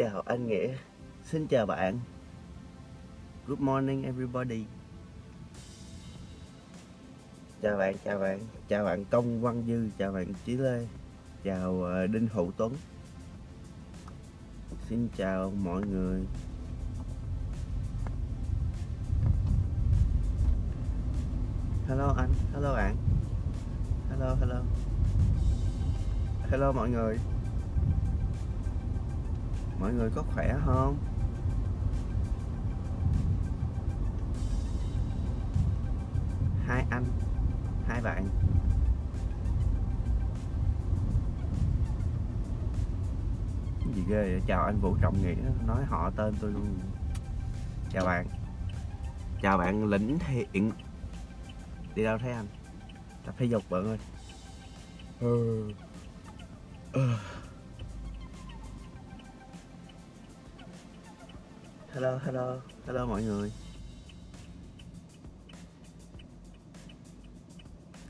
chào anh Nghĩa. Xin chào bạn. Good morning everybody. Chào bạn, chào bạn. Chào bạn Công Văn Dư, chào bạn Chí Lê. Chào ờ, Đinh Hữu Tuấn. Xin chào mọi người. Hello anh, hello bạn. Hello, hello. Hello mọi người. Mọi người có khỏe không? Hai anh Hai bạn Cái gì ghê vậy? Chào anh Vũ Trọng Nghĩa Nói họ tên tôi luôn Chào bạn Chào bạn Lĩnh Thiện Đi đâu thế anh? Tập thể dục bạn ơi ừ. Ừ. Hello, hello, hello mọi người.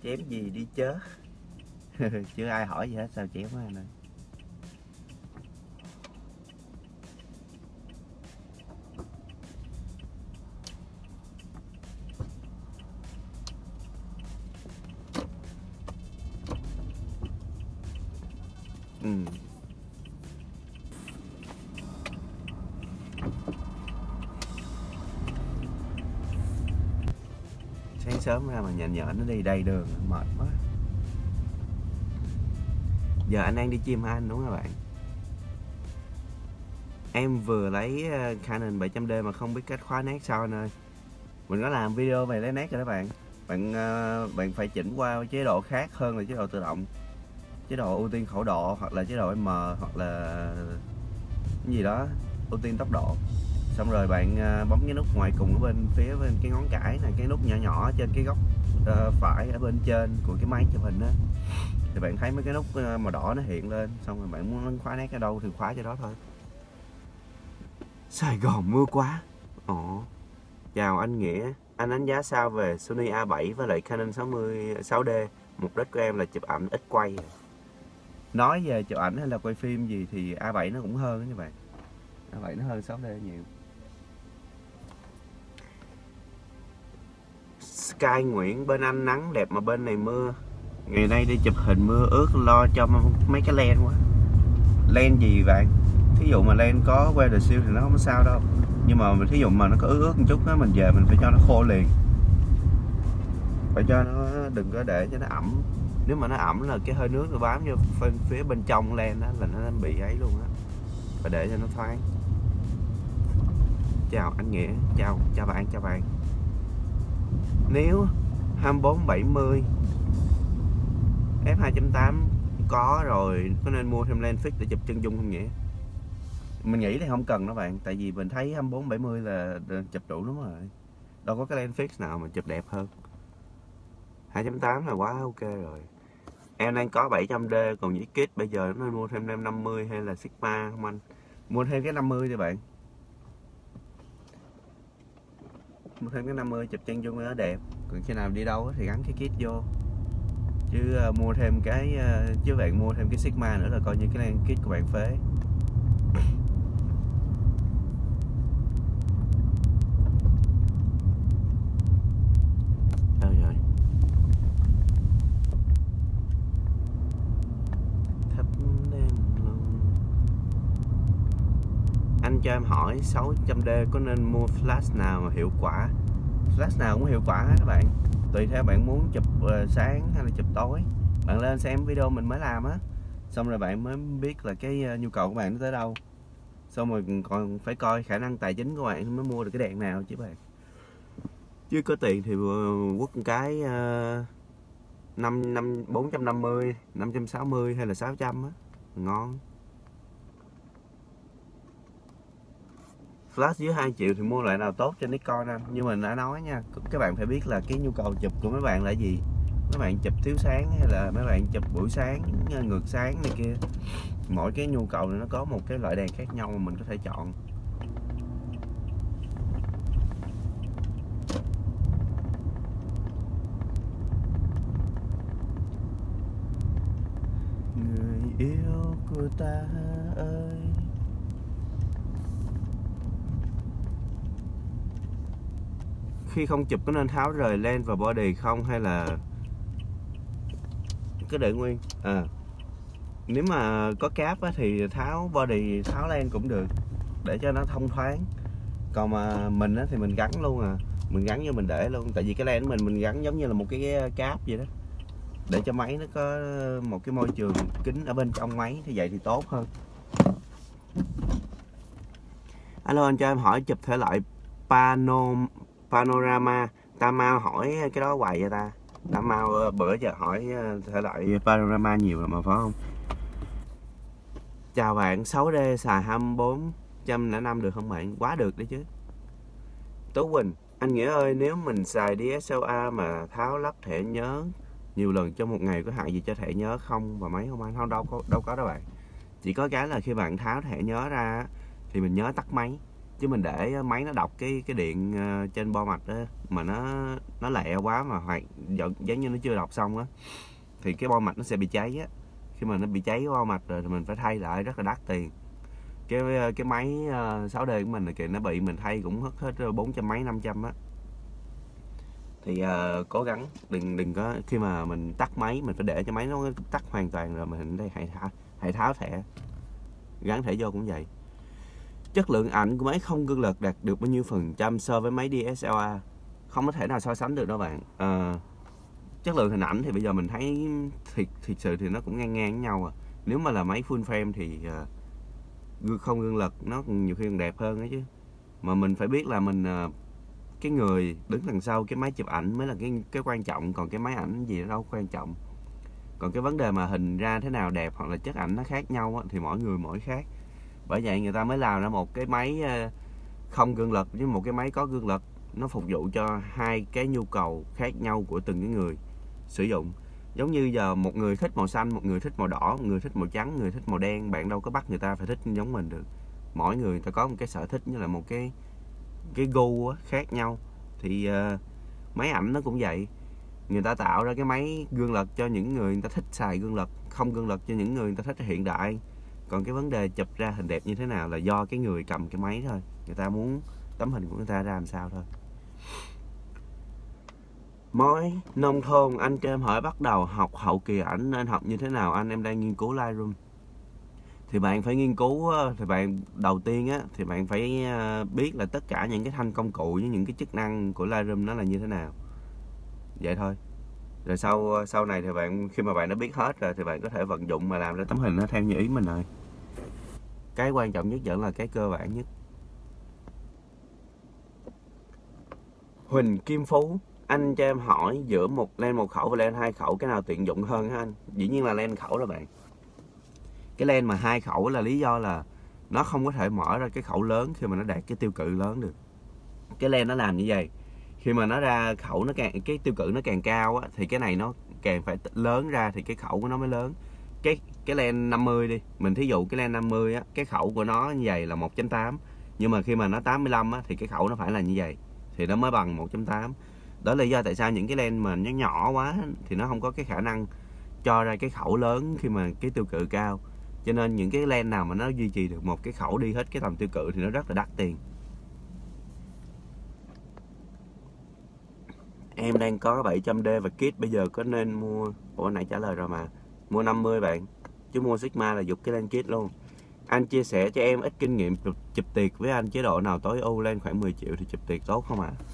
Chém gì đi chớ? Chưa ai hỏi gì hết sao chém mà anh sớm ra mà nhện nhện nó đi đầy đường, mệt quá. Giờ anh đang đi chim hả anh, đúng không các bạn? Em vừa lấy ờ, Canon 700D mà không biết cách khóa nét sao anh ơi. Mình có làm video về lấy nét rồi các bạn. Bạn ờ, bạn phải chỉnh qua chế độ khác hơn là chế độ tự động. Chế độ ưu tiên khẩu độ hoặc là chế độ M hoặc là cái gì đó, ưu tiên tốc độ xong rồi bạn à, bấm cái nút ngoài cùng ở bên phía bên cái ngón cái này cái nút nhỏ nhỏ trên cái góc uh, phải ở bên trên của cái máy chụp hình đó. Thì bạn thấy mấy cái nút à, màu đỏ nó hiện lên xong rồi bạn muốn khóa nét ở đâu thì khóa cho đó thôi. Sài Gòn mưa quá. Ồ. Chào anh Nghĩa. Anh đánh giá sao về Sony A7 với lại Canon 60 6D Mục đích của em là chụp ảnh ít quay. Nói về chụp ảnh hay là quay phim gì thì A7 nó cũng hơn đó các bạn. A7 nó hơn 6D nhiều Cai Nguyễn bên anh nắng đẹp mà bên này mưa. Ngày nay đi chụp hình mưa ướt lo cho mấy cái len quá. Len gì bạn? Thí dụ mà len có weather seal thì nó không sao đâu. Nhưng mà thí dụ mà nó có ướt ướt một chút á mình về mình phải cho nó khô liền. Phải cho nó đừng có để cho nó ẩm. Nếu mà nó ẩm là cái hơi nước nó bám vô phía, phía bên trong len đó là nó bị ấy luôn á. Phải để cho nó thoáng. Chào anh nghĩa chào chào bạn chào bạn nếu 2470 f 2.8 có rồi, có nên mua thêm lens fix để chụp chân dung không nhỉ? Mình nghĩ thì không cần đó bạn, tại vì mình thấy 2470 là chụp đủ đúng rồi. Đâu có cái lens fix nào mà chụp đẹp hơn. 2.8 là quá ok rồi. Em đang có 700D còn với kit bây giờ nó mua thêm 50 hay là Sigma không anh? Mua thêm cái 50 đi bạn. Mua thêm cái 50 chụp chân dung nó đẹp. Còn khi nào đi đâu thì gắn cái kit vô. Chứ uh, mua thêm cái uh, chứ bạn mua thêm cái Sigma nữa là coi như cái kit của bạn phế. Cho em hỏi 600D có nên mua flash nào mà hiệu quả? Flash nào cũng hiệu quả các bạn. Tùy theo bạn muốn chụp ờ, sáng hay là chụp tối. Bạn lên xem video mình mới làm á. Xong rồi bạn mới biết là cái ờ, nhu cầu của bạn nó tới đâu. Xong rồi còn phải coi khả năng tài chính của bạn mới mua được cái đèn nào chứ bạn. Chứ có tiền thì ờ, quất cái 5, 5, 450, 560 hay là 600 á. Ngon. Flash dưới 2 triệu thì mua loại nào tốt cho Nikon anh? Nhưng mình đã nói nha các bạn phải biết là cái nhu cầu chụp của mấy bạn là gì? Mấy bạn chụp thiếu sáng hay là mấy bạn chụp buổi sáng ờ, ngược sáng này kia? Mỗi cái nhu cầu này nó có một cái loại đèn khác nhau mà mình có thể chọn người yêu của ta ơi khi không chụp có nên tháo rời len và body không hay là cứ để nguyên? À nếu mà có cáp á, thì tháo body tháo len cũng được để cho nó thông thoáng. Còn mà mình á, thì mình gắn luôn à mình gắn vô mình để luôn tại vì cái len của mình mình gắn giống như là một cái cáp vậy đó. Để cho máy nó có một cái môi trường kính ở bên trong máy thì vậy thì tốt hơn. Alo anh cho em hỏi chụp thể loại pano panorama. Ta mau hỏi cái đó hoài vậy ta? Ta mau ờ, bữa giờ hỏi ờ, thể loại panorama nhiều rồi mà phải không? Chào bạn 6D xài 24 trăm năm được không bạn? Quá được đấy chứ. Tố Quỳnh, anh Nghĩa ơi, nếu mình xài DSLR mà tháo lắp thẻ nhớ, nhiều lần trong một ngày có hại gì cho thẻ nhớ không? Và máy không anh, không, đâu có đâu có đâu bạn. Chỉ có cái là khi bạn tháo thẻ nhớ ra thì mình nhớ tắt máy chứ mình để máy nó đọc cái cái điện ờ, trên bo mạch đó mà nó nó lẹ quá mà hoặc giống như nó chưa đọc xong á thì cái bo mạch nó sẽ bị cháy á. Khi mà nó bị cháy bo mạch rồi thì mình phải thay lại rất là đắt tiền. Cái ờ, cái máy ờ, 6D của mình là kìa nó bị mình thay cũng hết hết bốn trăm mấy năm trăm á. Thì uh, cố gắng đừng đừng có khi mà mình tắt máy mình phải để cho máy nó tắt hoàn toàn rồi mình đây hãy tháo hãy tháo thẻ. Gắn thẻ vô cũng vậy chất lượng ảnh của máy không gương lực đạt được bao nhiêu phần trăm so với máy DSLR không có thể nào so sánh được đâu bạn. À, chất lượng hình ảnh thì bây giờ mình thấy thiệt thiệt sự thì nó cũng ngang ngang với nhau à. Nếu mà là máy full frame thì uh, không gương lực nó nhiều khi còn đẹp hơn đó chứ. Mà mình phải biết là mình uh, cái người đứng đằng sau cái máy chụp ảnh mới là cái cái quan trọng. Còn cái máy ảnh gì đâu quan trọng. Còn cái vấn đề mà hình ra thế nào đẹp hoặc là chất ảnh nó khác nhau á, thì mỗi người mỗi khác bởi vậy người ta mới làm ra một cái máy ờ, không gương lực với một cái máy có gương lực. Nó phục vụ cho hai cái nhu cầu khác nhau của từng cái người sử dụng. Giống như giờ một người thích màu xanh một người thích màu đỏ một người thích màu trắng người thích màu đen bạn đâu có bắt người ta phải thích giống mình được. Mỗi người người ta có một cái sở thích như là một cái cái gu khác nhau. Thì uh, máy ảnh nó cũng vậy. Người ta tạo ra cái máy gương lật cho những người người ta thích xài gương lật không gương lật cho những người người ta thích hiện đại còn cái vấn đề chụp ra hình đẹp như thế nào là do cái người cầm cái máy thôi. Người ta muốn, tấm hình của người ta ra làm sao thôi. Mới nông thôn, anh cho em hỏi bắt đầu học hậu kỳ ảnh nên học như thế nào? Anh, em đang nghiên cứu Lightroom. Thì bạn phải nghiên cứu ờ, thì bạn đầu tiên á, thì bạn phải ờ, biết là tất cả những cái thanh công cụ với những cái chức năng của Lightroom nó là như thế nào. Vậy thôi. Rồi sau ờ, sau này thì bạn, khi mà bạn đã biết hết rồi thì bạn có thể vận dụng mà làm ra tấm hình nó theo như ý mình rồi cái quan trọng nhất vẫn là cái cơ bản nhất. Huỳnh Kim Phú anh cho em hỏi giữa một len một khẩu và len hai khẩu cái nào tiện dụng hơn hả anh? Dĩ nhiên là len khẩu rồi bạn. Cái len mà hai khẩu là lý do là nó không có thể mở ra cái khẩu lớn khi mà nó đạt cái tiêu cự lớn được. Cái len nó làm như vậy khi mà nó ra khẩu nó càng cái tiêu cự nó càng cao á, thì cái này nó càng phải lớn ra thì cái khẩu của nó mới lớn. Cái cái len 50 đi. Mình thí dụ cái len 50 á, cái khẩu của nó như vậy là 1.8 nhưng mà khi mà nó 85 á, thì cái khẩu nó phải là như vậy, thì nó mới bằng 1.8 đó là lý do tại sao những cái len mà nó nhỏ quá thì nó không có cái khả năng cho ra cái khẩu lớn khi mà cái tiêu cự cao. Cho nên những cái len nào mà nó duy trì được một cái khẩu đi hết cái tầm tiêu cự thì nó rất là đắt tiền. Em đang có 700D và kit, bây giờ có nên mua? Ủa, nãy trả lời rồi mà. Mua 50 bạn chứ mua Sigma là dục cái lên kit luôn. Anh chia sẻ cho em ít kinh nghiệm chụp, chụp tiệc với anh chế độ nào tối ưu lên khoảng 10 triệu thì chụp tiệc tốt không ạ? À?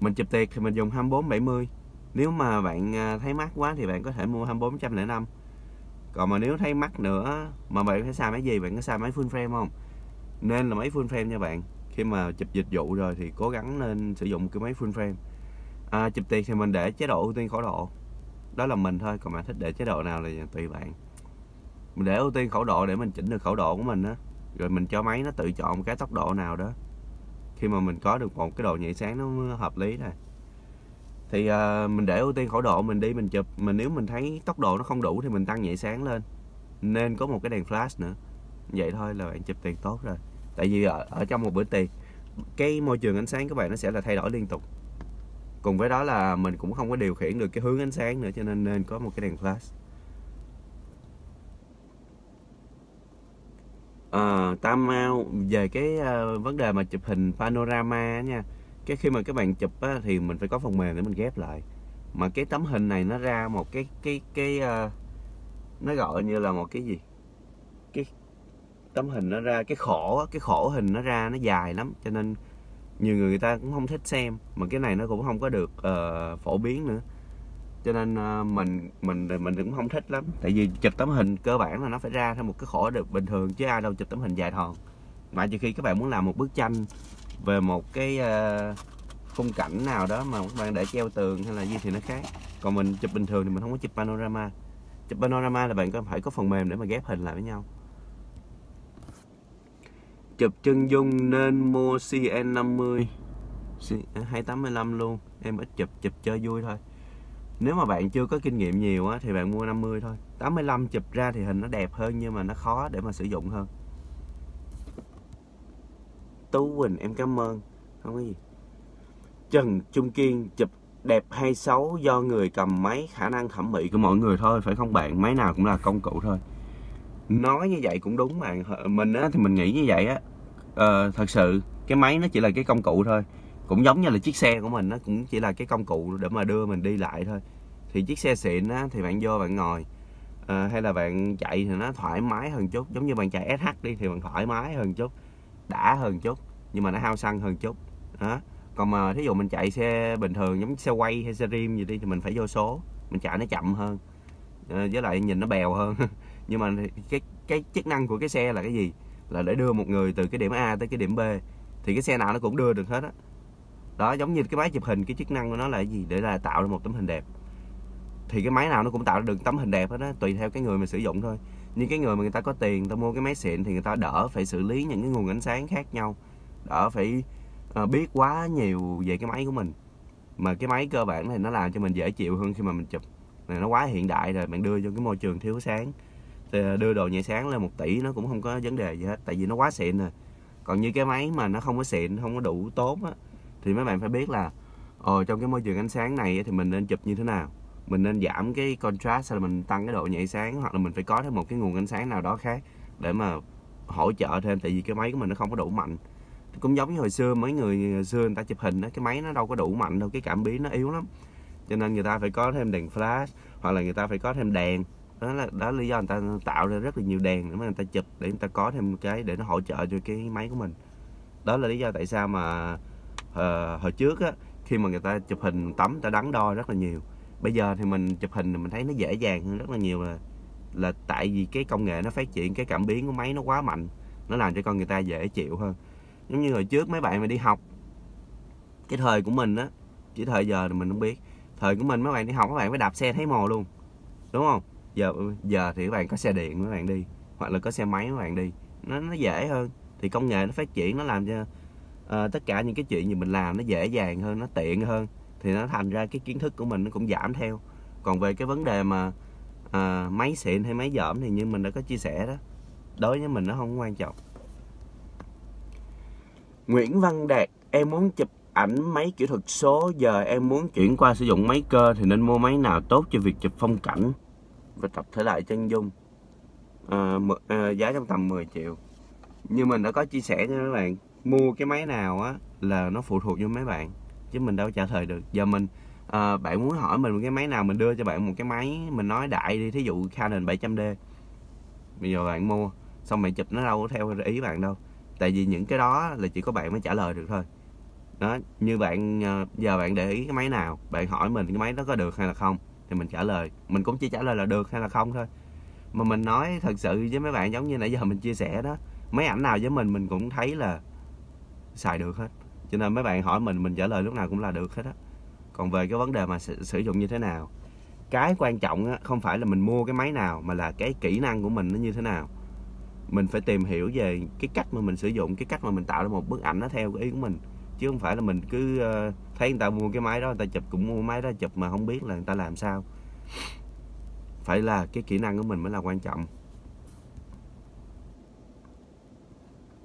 mình chụp tiệc thì mình dùng 24 70 nếu mà bạn à, thấy mắc quá thì bạn có thể mua 24 105 còn mà nếu thấy mắc nữa mà bạn phải xài máy gì bạn có xài máy full frame không? Nên là máy full frame nha bạn. Khi mà chụp dịch vụ rồi thì cố gắng nên sử dụng cái máy full frame. À, chụp tiệc thì mình để chế độ ưu tiên khẩu độ. Đó là mình thôi còn bạn thích để chế độ nào là tùy bạn mình để ưu tiên khẩu độ để mình chỉnh được khẩu độ của mình á. Rồi mình cho máy nó tự chọn cái tốc độ nào đó. Khi mà mình có được một cái độ nhạy sáng nó hợp lý này thì uh, mình để ưu tiên khẩu độ mình đi mình chụp. Mà nếu mình thấy tốc độ nó không đủ thì mình tăng nhạy sáng lên. Nên có một cái đèn flash nữa. Vậy thôi là bạn chụp tiền tốt rồi. Tại vì ở, ở trong một bữa tiệc cái môi trường ánh sáng các bạn nó sẽ là thay đổi liên tục. Cùng với đó là mình cũng không có điều khiển được cái hướng ánh sáng nữa cho nên nên có một cái đèn flash. Ờ, à, tam mau về cái uh, vấn đề mà chụp hình panorama nha. Cái khi mà các bạn chụp á, thì mình phải có phần mềm để mình ghép lại. Mà cái tấm hình này nó ra một cái cái cái uh, nó gọi như là một cái gì? Cái tấm hình nó ra cái khổ cái khổ hình nó ra nó dài lắm cho nên nhiều người người ta cũng không thích xem. Mà cái này nó cũng không có được uh, phổ biến nữa cho nên ờ, mình mình mình cũng không thích lắm. Tại vì chụp tấm hình cơ bản là nó phải ra theo một cái khổ được bình thường chứ ai đâu chụp tấm hình dài thòn. Mà trừ khi các bạn muốn làm một bức tranh về một cái ờ, khung cảnh nào đó mà các bạn để treo tường hay là gì thì nó khác. Còn mình chụp bình thường thì mình không có chụp panorama. Chụp panorama là bạn có phải có phần mềm để mà ghép hình lại với nhau. Chụp chân dung nên mua CN50 285 luôn. Em ít chụp chụp chơi vui thôi nếu mà bạn chưa có kinh nghiệm nhiều á, thì bạn mua 50 thôi. 85 chụp ra thì hình nó đẹp hơn nhưng mà nó khó để mà sử dụng hơn. Tú Quỳnh em cảm ơn. Không có gì. Trần Trung Kiên chụp đẹp hay xấu do người cầm máy khả năng thẩm mỹ của mọi người thôi phải không bạn? Máy nào cũng là công cụ thôi. Nói như vậy cũng đúng bạn. Mình á, thì mình nghĩ như vậy á. Ờ, thật sự cái máy nó chỉ là cái công cụ thôi cũng giống như là chiếc xe của mình nó cũng chỉ là cái công cụ để mà đưa mình đi lại thôi. Thì chiếc xe xịn á thì bạn vô bạn ngồi à, hay là bạn chạy thì nó thoải mái hơn chút. Giống như bạn chạy SH đi thì bạn thoải mái hơn chút đã hơn chút nhưng mà nó hao xăng hơn chút. Đó. Còn mà thí dụ mình chạy xe bình thường giống xe quay hay xe rim gì đi thì mình phải vô số mình chạy nó chậm hơn. À, với lại nhìn nó bèo hơn. Nhưng mà cái cái chức năng của cái xe là cái gì? Là để đưa một người từ cái điểm A tới cái điểm B. Thì cái xe nào nó cũng đưa được hết á đó. giống như cái máy chụp hình cái chức năng của nó là cái gì? Để là tạo ra một tấm hình đẹp. Thì cái máy nào nó cũng tạo ra được tấm hình đẹp hết á tùy theo cái người mà sử dụng thôi. Nhưng cái người mà người ta có tiền người ta mua cái máy xịn thì người ta đỡ phải xử lý những cái nguồn ánh sáng khác nhau. Đỡ phải uh, biết quá nhiều về cái máy của mình. Mà cái máy cơ bản này nó làm cho mình dễ chịu hơn khi mà mình chụp. Này nó quá hiện đại rồi bạn đưa cho cái môi trường thiếu sáng. Thì ờ, đưa đồ nhạy sáng lên một tỷ nó cũng không có vấn đề gì hết tại vì nó quá xịn rồi. Còn như cái máy mà nó không có xịn không có đủ tốt á thì mấy bạn phải biết là ờ trong cái môi trường ánh sáng này thì mình nên chụp như thế nào? Mình nên giảm cái contrast hay là mình tăng cái độ nhạy sáng hoặc là mình phải có thêm một cái nguồn ánh sáng nào đó khác để mà hỗ trợ thêm, tại vì cái máy của mình nó không có đủ mạnh. Cũng giống như hồi xưa, mấy người, hồi xưa người ta chụp hình đó cái máy nó đâu có đủ mạnh đâu, cái cảm biến nó yếu lắm. Cho nên người ta phải có thêm đèn flash hoặc là người ta phải có thêm đèn. Đó là đó là lý do người ta tạo ra rất là nhiều đèn để mà người ta chụp, để người ta có thêm cái, để nó hỗ trợ cho cái máy của mình. Đó là lý do tại sao mà à, hồi trước á khi mà người ta chụp hình tắm người ta đắn đo rất là nhiều. Bây giờ thì mình chụp hình thì mình thấy nó dễ dàng hơn rất là nhiều là là tại vì cái công nghệ nó phát triển cái cảm biến của máy nó quá mạnh nó làm cho con người ta dễ chịu hơn. Giống như hồi trước mấy bạn mà đi học cái thời của mình á chỉ thời giờ thì mình không biết. Thời của mình mấy bạn đi học các bạn phải đạp xe thấy mồ luôn đúng không? Giờ giờ thì các bạn có xe điện các bạn đi hoặc là có xe máy các bạn đi nó nó dễ hơn. Thì công nghệ nó phát triển nó làm cho à, tất cả những cái chuyện gì mình làm nó dễ dàng hơn nó tiện hơn thì nó thành ra cái kiến thức của mình nó cũng giảm theo. Còn về cái vấn đề mà à, máy xịn hay máy dởm thì như mình đã có chia sẻ đó đối với mình nó không quan trọng. Nguyễn Văn Đạt em muốn chụp ảnh máy kỹ thuật số giờ em muốn chuyển qua sử dụng máy cơ thì nên mua máy nào tốt cho việc chụp phong cảnh và tập thể lại chân dung? À, à, giá trong tầm 10 triệu. Như mình đã có chia sẻ cho các bạn mua cái máy nào á là nó phụ thuộc vô mấy bạn chứ mình đâu trả lời được. Giờ mình à, bạn muốn hỏi mình một cái máy nào mình đưa cho bạn một cái máy mình nói đại đi thí dụ Canon 700D bây giờ bạn mua xong bạn chụp nó đâu có theo ý bạn đâu. Tại vì những cái đó là chỉ có bạn mới trả lời được thôi. Đó như bạn ờ, giờ bạn để ý cái máy nào bạn hỏi mình cái máy đó có được hay là không thì mình trả lời. Mình cũng chỉ trả lời là được hay là không thôi. Mà mình nói thật sự với mấy bạn giống như nãy giờ mình chia sẻ đó mấy ảnh nào với mình mình cũng thấy là xài được hết. Cho nên mấy bạn hỏi mình mình trả lời lúc nào cũng là được hết á. Còn về cái vấn đề mà sử, dụng như thế nào cái quan trọng á, không phải là mình mua cái máy nào mà là cái kỹ năng của mình nó như thế nào. Mình phải tìm hiểu về cái cách mà mình sử dụng cái cách mà mình tạo ra một bức ảnh nó theo cái ý của mình. Chứ không phải là mình cứ ờ, thấy người ta mua cái máy đó người ta chụp cũng mua máy đó chụp mà không biết là người ta làm sao. Phải là cái kỹ năng của mình mới là quan trọng.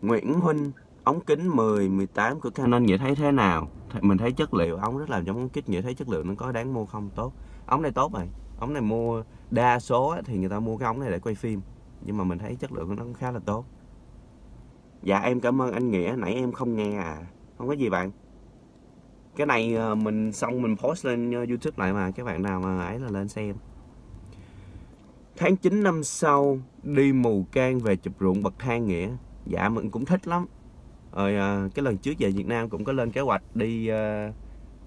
Nguyễn Huynh ống kính 10, 18 của Canon nghĩa thấy thế nào? Mình thấy chất liệu ống rất là giống ống kính nghĩa thấy chất liệu nó có đáng mua không? Tốt. Ống này tốt rồi. Ống này mua đa số thì người ta mua cái ống này để quay phim. Nhưng mà mình thấy chất lượng của nó cũng khá là tốt. Dạ em cảm ơn anh nghĩa. Nãy em không nghe à. Không có gì bạn. Cái này ờ, mình xong mình post lên ờ, youtube lại mà. Các bạn nào mà ấy là lên xem. Tháng 9 năm sau đi mù can về chụp ruộng bậc thang nghĩa. Dạ mình cũng thích lắm rồi à, cái lần trước về Việt Nam cũng có lên kế hoạch đi à,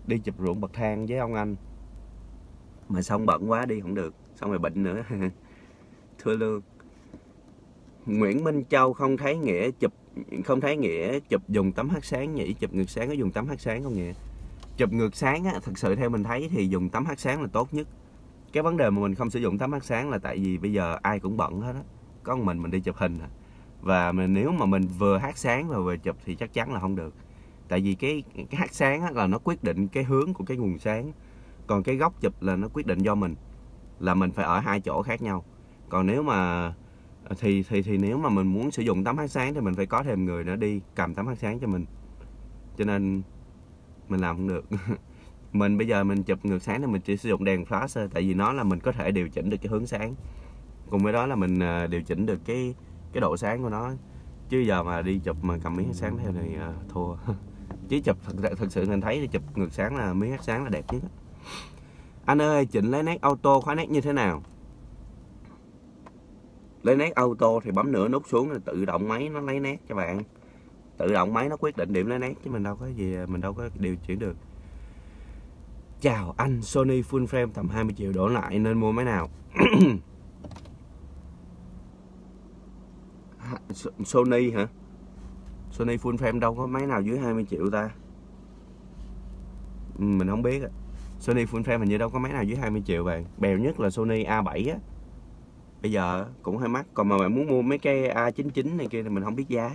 đi chụp ruộng bậc thang với ông anh. Mà xong bận quá đi không được, xong rồi bệnh nữa. Thưa lương. Nguyễn Minh Châu không thấy nghĩa chụp, không thấy nghĩa chụp dùng tấm hắt sáng nhỉ? Chụp ngược sáng có dùng tấm hắt sáng không nghĩa? Chụp ngược sáng á, thật sự theo mình thấy thì dùng tấm hắt sáng là tốt nhất. Cái vấn đề mà mình không sử dụng tấm hắt sáng là tại vì bây giờ ai cũng bận hết á. Có một mình mình đi chụp hình à và mình, nếu mà mình vừa hát sáng và vừa chụp thì chắc chắn là không được. Tại vì cái cái hát sáng á, là nó quyết định cái hướng của cái nguồn sáng. Còn cái góc chụp là nó quyết định do mình là mình phải ở hai chỗ khác nhau. Còn nếu mà thì thì thì nếu mà mình muốn sử dụng tấm hát sáng thì mình phải có thêm người nữa đi cầm tấm hát sáng cho mình. Cho nên mình làm không được. Mình bây giờ mình chụp ngược sáng thì mình chỉ sử dụng đèn flash thôi tại vì nó là mình có thể điều chỉnh được cái hướng sáng. Cùng với đó là mình à, điều chỉnh được cái cái độ sáng của nó. Chứ giờ mà đi chụp mà cầm miếng hát sáng theo thì ờ, thua. Chứ chụp thật, thật sự mình thấy thì chụp ngược sáng là miếng hát sáng là đẹp nhất anh ơi chỉnh lấy nét auto khóa nét như thế nào? Lấy nét auto thì bấm nửa nút xuống là tự động máy nó lấy nét cho bạn. Tự động máy nó quyết định điểm lấy nét chứ mình đâu có gì mình đâu có điều chuyển được. Chào anh Sony full frame tầm 20 triệu đổ lại nên mua máy nào? Sony hả? Sony full frame đâu có máy nào dưới 20 triệu ta. Ừ, mình không biết Sony full frame hình như đâu có máy nào dưới 20 triệu bạn bèo nhất là Sony A7 á. Bây giờ cũng hơi mắc. Còn mà bạn muốn mua mấy cái A99 này kia thì mình không biết giá.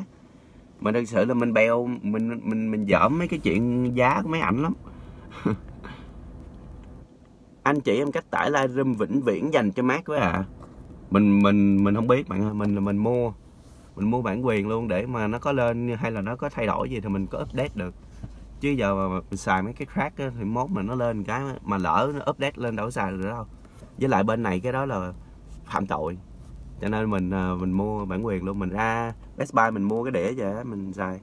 Mà thực sự là mình bèo, mình mình mình dởm mấy cái chuyện giá của máy ảnh lắm. Anh chị em cách tải Lightroom vĩnh viễn dành cho mát với à? Mình mình mình không biết bạn ơi. Mình là mình mua mình mua bản quyền luôn để mà nó có lên hay là nó có thay đổi gì thì mình có update được. Chứ giờ mà mình xài mấy cái crack á, thì mốt mà nó lên cái mà lỡ nó update lên đâu có xài được đâu. Với lại bên này cái đó là phạm tội. Cho nên mình à, mình mua bản quyền luôn. Mình ra Best Buy mình mua cái đĩa vậy mình xài.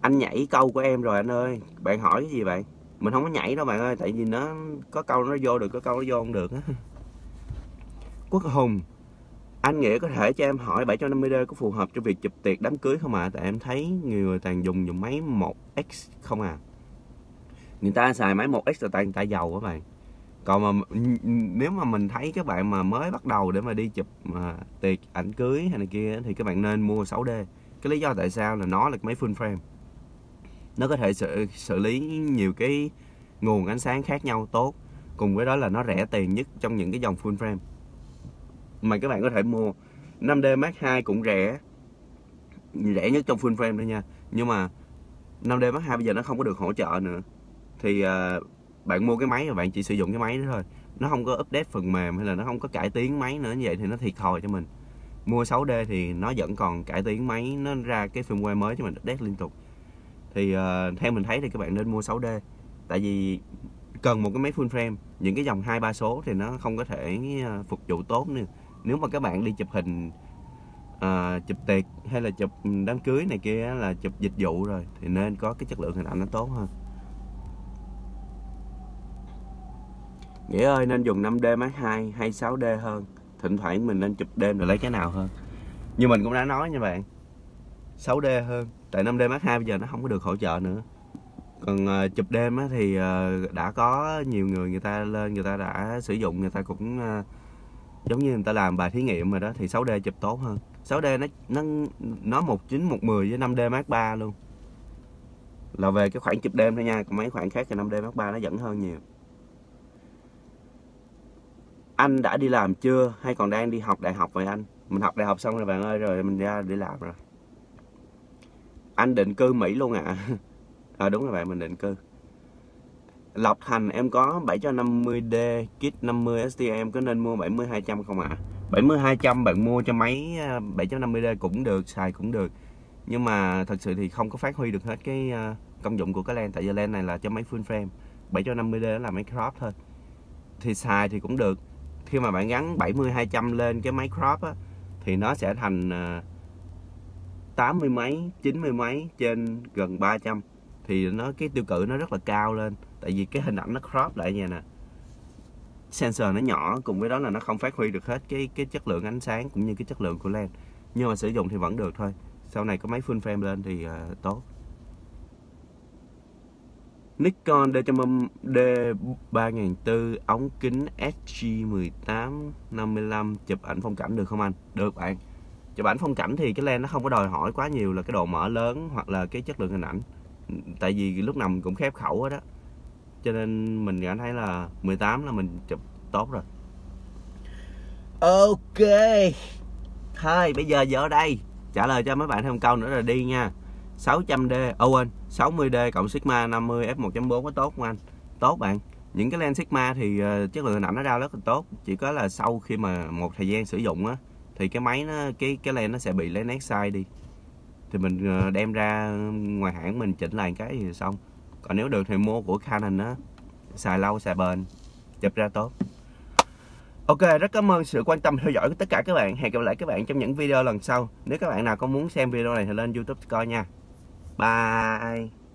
Anh nhảy câu của em rồi anh ơi. Bạn hỏi cái gì bạn mình không có nhảy đâu bạn ơi tại vì nó có câu nó vô được có câu nó vô không được á. Quốc Hùng anh nghĩa có thể cho em hỏi 750D có phù hợp cho việc chụp tiệc đám cưới không ạ? À? tại em thấy nhiều người toàn dùng dùng máy 1X không à. Người ta xài máy 1X là tại người ta giàu các bạn. Còn mà nếu mà mình thấy các bạn mà mới bắt đầu để mà đi chụp mà tiệc ảnh cưới hay này kia thì các bạn nên mua 6D cái lý do tại sao là nó là cái máy full frame. Nó có thể xử, xử lý nhiều cái nguồn ánh sáng khác nhau tốt. Cùng với đó là nó rẻ tiền nhất trong những cái dòng full frame mà các bạn có thể mua. 5D Mark 2 cũng rẻ. Rẻ nhất trong full frame đó nha. Nhưng mà 5D Mark 2 bây giờ nó không có được hỗ trợ nữa. Thì à, bạn mua cái máy và bạn chỉ sử dụng cái máy đó thôi. Nó không có update phần mềm hay là nó không có cải tiến máy nữa như vậy thì nó thiệt thòi cho mình. Mua 6D thì nó vẫn còn cải tiến máy nó ra cái firmware mới cho mình update liên tục. Thì uh, theo mình thấy thì các bạn nên mua 6D tại vì cần một cái máy full frame những cái dòng hai ba số thì nó không có thể ờ, phục vụ tốt nữa nếu mà các bạn đi chụp hình à, chụp tiệc hay là chụp đám cưới này kia là chụp dịch vụ rồi thì nên có cái chất lượng hình ảnh nó tốt hơn. Nghĩa ơi nên dùng 5D Mark II hay 6D hơn. Thỉnh thoảng mình nên chụp đêm rồi lấy cái nào hơn. Như mình cũng đã nói nha bạn 6D hơn. Tại 5D Mark II bây giờ nó không có được hỗ trợ nữa. Còn uh, chụp đêm á, thì uh, đã có nhiều người người ta lên Người ta đã sử dụng người ta cũng uh, Giống như người ta làm bài thí nghiệm rồi đó Thì 6D chụp tốt hơn. 6D nó nó nó 19, 110 với 5D Mark 3 luôn. Là về cái khoảng chụp đêm thôi nha Còn mấy khoảng khác thì 5D Mark 3 nó dẫn hơn nhiều. Anh đã đi làm chưa? Hay còn đang đi học đại học vậy anh? Mình học đại học xong rồi bạn ơi rồi mình ra đi làm rồi. Anh định cư mỹ luôn ạ. À. à, đúng rồi bạn mình định cư. Lộc Thành em có 750D kit 50 ST em có nên mua 70 200 không ạ? À? 70 200 bạn mua cho máy 750D ờ, cũng được, xài cũng được. Nhưng mà thật sự thì không có phát huy được hết cái ờ, công dụng của cái lens tại vì lens này là cho máy full frame. 750D là máy crop thôi. Thì xài thì cũng được. Khi mà bạn gắn 70 200 lên cái máy crop á thì nó sẽ thành ờ, 80 mấy, 90 mấy trên gần 300 thì nó cái tiêu cự nó rất là cao lên tại vì cái hình ảnh nó crop lại như nè sensor nó nhỏ cùng với đó là nó không phát huy được hết cái cái chất lượng ánh sáng cũng như cái chất lượng của lens nhưng mà sử dụng thì vẫn được thôi sau này có máy full frame lên thì uh, tốt Nikon D100 D3400 ống kính SG18 55 chụp ảnh phong cảnh được không anh? Được bạn. Chụp ảnh phong cảnh thì cái lens nó không có đòi hỏi quá nhiều là cái độ mở lớn hoặc là cái chất lượng hình ảnh. Tại vì lúc nào mình cũng khép khẩu hết đó. Cho nên mình cảm thấy là 18 là mình chụp tốt rồi. Ok. Thôi bây giờ giờ đây trả lời cho mấy bạn thêm một câu nữa là đi nha. 600D, ô quên, 60D cộng Sigma 50 f1.4 có tốt không anh? Tốt bạn. Những cái lens Sigma thì uh, chất lượng hình ảnh nó ra rất là tốt. Chỉ có là sau khi mà một thời gian sử dụng á thì cái máy nó cái cái lens nó sẽ bị lấy nét sai đi. Thì mình uh, đem ra ngoài hãng mình chỉnh lại cái thì xong. Còn nếu được thì mua của Canon á, xài lâu xài bền, chụp ra tốt. Ok, rất cảm ơn sự quan tâm theo dõi của tất cả các bạn. Hẹn gặp lại các bạn trong những video lần sau. Nếu các bạn nào có muốn xem video này thì lên YouTube coi nha. Bye